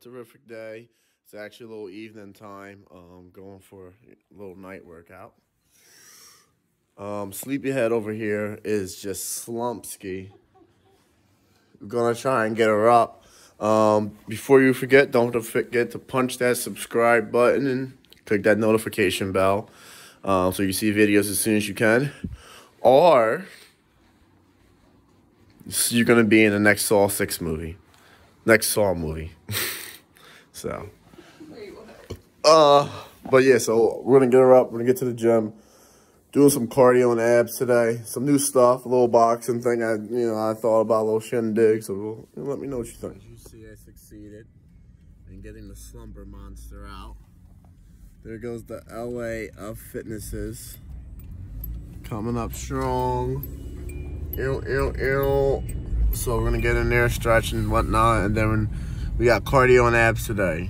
terrific day. It's actually a little evening time. Um, going for a little night workout. Um, Sleepyhead over here is just slumpsky. Gonna try and get her up. Um, before you forget, don't forget to punch that subscribe button and click that notification bell um, so you see videos as soon as you can. Or you're gonna be in the next Saw Six movie, next Saw movie. so, uh, but yeah, so we're gonna get her up. We're gonna get to the gym, doing some cardio and abs today. Some new stuff, a little boxing thing. I you know I thought about a little shindig. So we'll, you know, let me know what you think. You see, I succeeded in getting the slumber monster out. There goes the LA of fitnesses. Coming up strong. Ew, ew, ew. So we're gonna get in there, stretch and whatnot, and then we got cardio and abs today.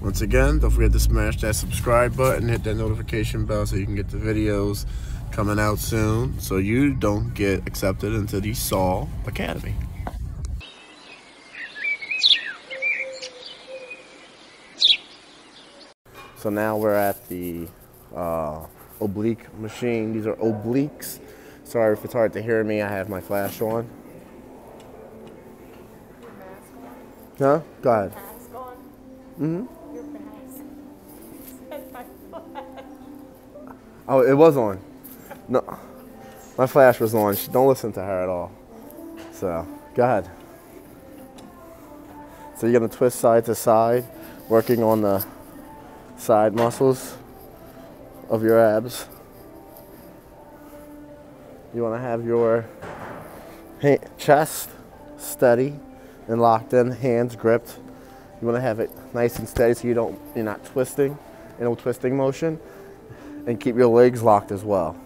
Once again, don't forget to smash that subscribe button, hit that notification bell so you can get the videos coming out soon so you don't get accepted into the Saw Academy. So now we're at the uh, oblique machine. These are obliques. Sorry if it's hard to hear me. I have my flash on. Huh? Go ahead. Mm-hmm. Oh, it was on. No, my flash was on. Don't listen to her at all. So, go ahead. So you're gonna twist side to side, working on the side muscles of your abs. You want to have your chest steady and locked in, hands gripped. You want to have it nice and steady so you don't you're not twisting, in a twisting motion, and keep your legs locked as well.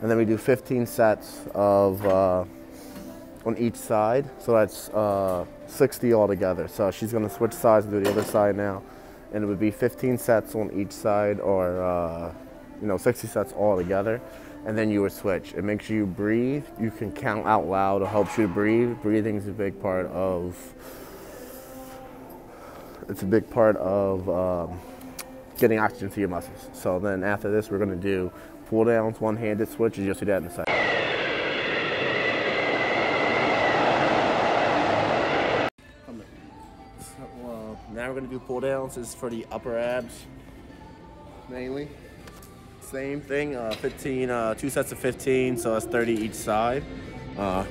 And then we do 15 sets of uh, on each side, so that's uh, 60 altogether. So she's going to switch sides and do the other side now and it would be 15 sets on each side or uh, you know 60 sets all together and then you would switch. It makes you breathe. You can count out loud. It helps you breathe. Breathing is a big part of it's a big part of um, getting oxygen to your muscles. So then after this we're to do pull downs one-handed switches you'll see that in a second Now we're gonna do pull downs. This is for the upper abs, mainly. Same thing, uh, 15, uh, two sets of 15, so that's 30 each side. Uh,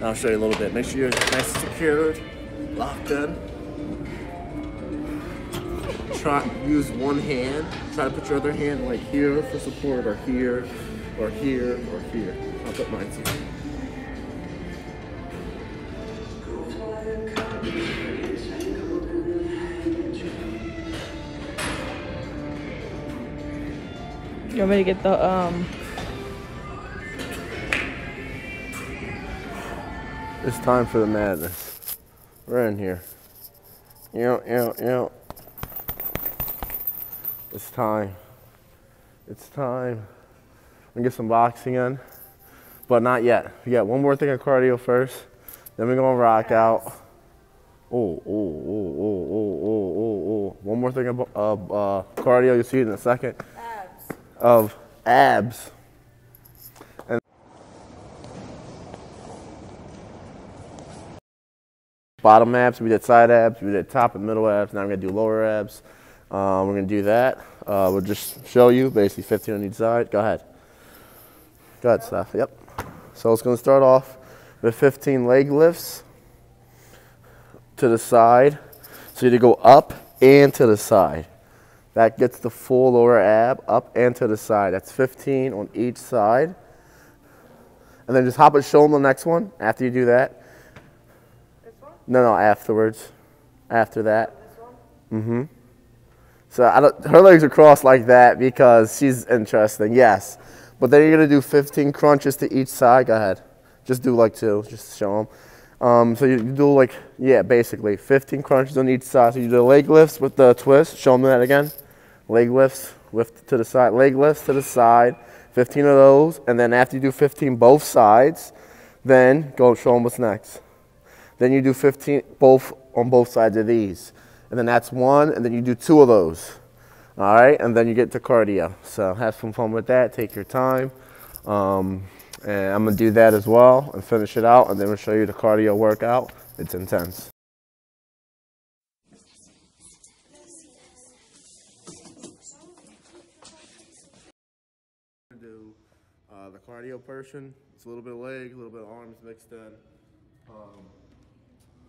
I'll show you a little bit. Make sure you're nice and secured, locked in. Try use one hand. Try to put your other hand like here for support, or here, or here, or here. I'll put mine here. You want me to get the um It's time for the madness. We're in here. You know, you It's time. It's time. We get some boxing in, but not yet. We got one more thing of cardio first. Then we're gonna rock out. Oh, oh, oh, oh, oh, oh, oh, oh. One more thing of uh, cardio. You'll see it in a second of abs. And bottom abs, we did side abs, we did top and middle abs. Now I'm gonna do lower abs. Um, we're gonna do that. Uh, we'll just show you basically 15 on each side. Go ahead. Go ahead, Steph. Yep. So it's gonna start off with 15 leg lifts to the side. So you to go up and to the side. That gets the full lower ab up and to the side. That's 15 on each side. And then just hop it, show them the next one after you do that. No, no, afterwards. After that. Mm-hmm. So her legs are crossed like that because she's interesting, yes. But then you're going to do 15 crunches to each side. Go ahead. Just do like two, just show them. Um, so you do like, yeah, basically 15 crunches on each side. So you do leg lifts with the twist. Show them that again leg lifts, lift to the side, leg lifts to the side, 15 of those, and then after you do 15 both sides, then go show them what's next. Then you do 15 both on both sides of these. And then that's one, and then you do two of those. All right, and then you get to cardio. So have some fun with that. Take your time. Um, and I'm gonna do that as well and finish it out, and then we'll show you the cardio workout. It's intense. Do uh, the cardio portion. It's a little bit of leg, a little bit of arms mixed in. Um,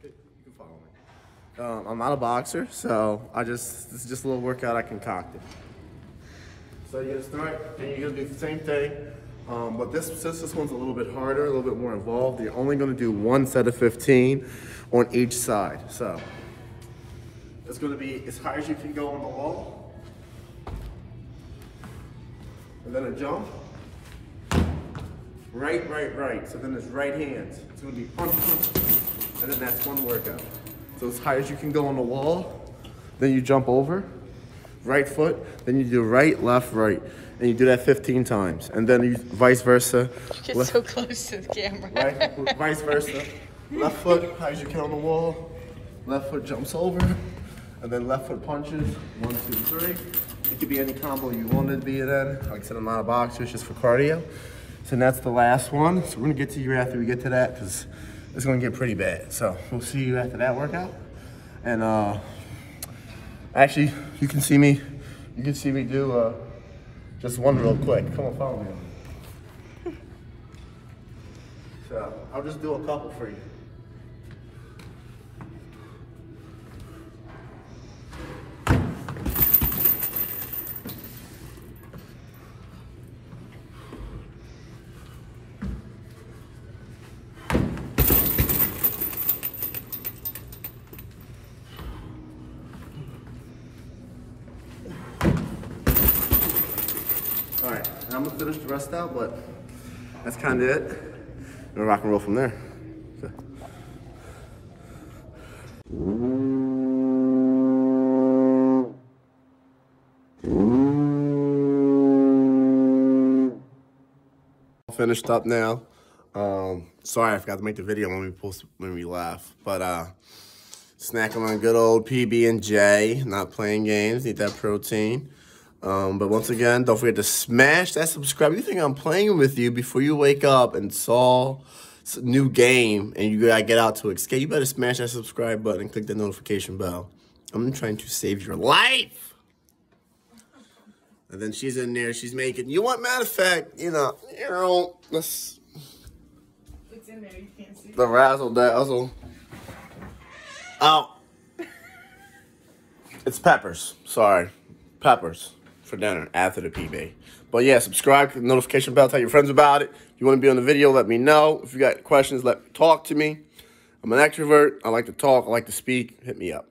you can follow me. Um, I'm not a boxer, so I just this is just a little workout I concocted. So you're gonna start, and you're gonna do the same thing. Um, but this since this one's a little bit harder, a little bit more involved, you're only gonna do one set of 15 on each side. So it's gonna be as high as you can go on the wall, and then a jump. Right, right, right. So then it's right hands. It's gonna be punch, punch, and then that's one workout. So as high as you can go on the wall, then you jump over, right foot, then you do right, left, right. And you do that 15 times. And then you vice versa. Get Left- so close to the camera. right, vice versa. Left foot, high as you can on the wall. Left foot jumps over, and then left foot punches. One, two, three. It could be any combo you want it to be in. Like I said, I'm not a boxer, it's just for cardio. So that's the last one. So we're gonna get to you after we get to that, because it's gonna get pretty bad. So we'll see you after that workout. And uh, actually, you can see me. You can see me do uh, just one real quick. Come on, follow me. So I'll just do a couple for you. All right, and I'm gonna finish the rest out, but that's kind of it. Gonna rock and roll from there. So. Finished up now. Um, sorry, I forgot to make the video when we post when we laugh, but uh, snacking on good old PB and J. Not playing games. Need that protein. Um, but once again, don't forget to smash that subscribe. You think I'm playing with you before you wake up and saw new game and you gotta get out to escape? You better smash that subscribe button and click the notification bell. I'm trying to save your life. And then she's in there. She's making. You want matter of fact? You know. You know. Let's It's in there. You can't see. the razzle dazzle. Oh. It's peppers. Sorry. Peppers for dinner after the PB. But yeah, subscribe, notification bell, tell your friends about it. If you want to be on the video, let me know. If you got questions, let talk to me. I'm an extrovert. I like to talk. I like to speak. Hit me up.